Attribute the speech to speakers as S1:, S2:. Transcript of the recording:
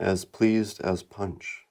S1: as pleased as Punch.